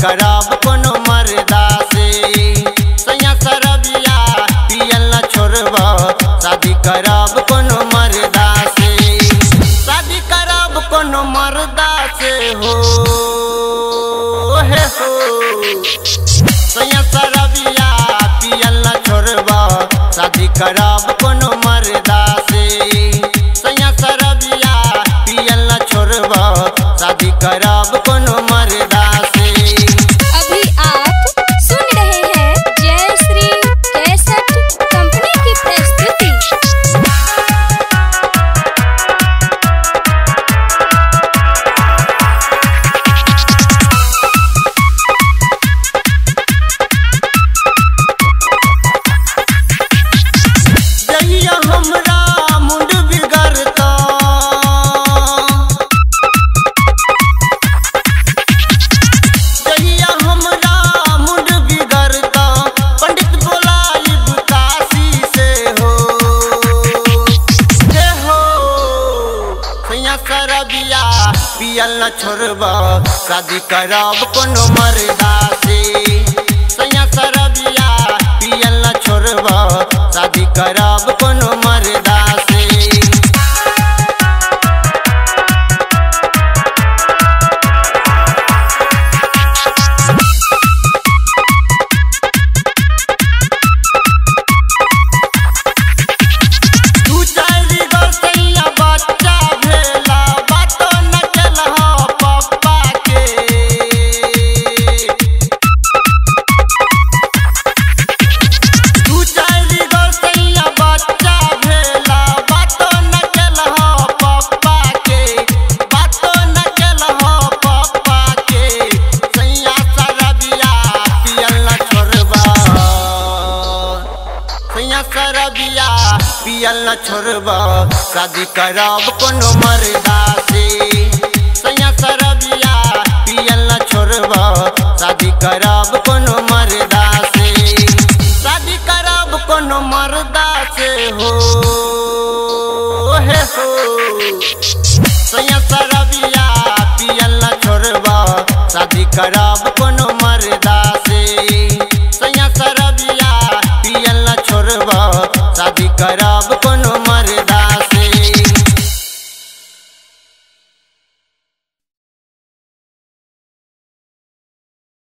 खराब कोनो मरदा से सैया सरबिया पियल न छोड़ब। शादी करब कोनो मरदा से शादी करब कोनो मरदा से हो, हे, हो। सैया सरबिया पियल न छोड़ब। शादी करब कोनो पियल न छोड़बा। शादी करब कोनो मर्दा से सैया सरबिया पियल न छोड़बा। शादी करब सैया सरबिया पियल न छोड़ब। शादी करब कोनो मर्दा से। सैया सरबिया पियल न छोड़बा। शादी करब कोनो मर्दा से। शादी करब कोनो मर्दा से हो। हे हो। सैया सरबिया पियल न छोड़बा। शादी करब कराब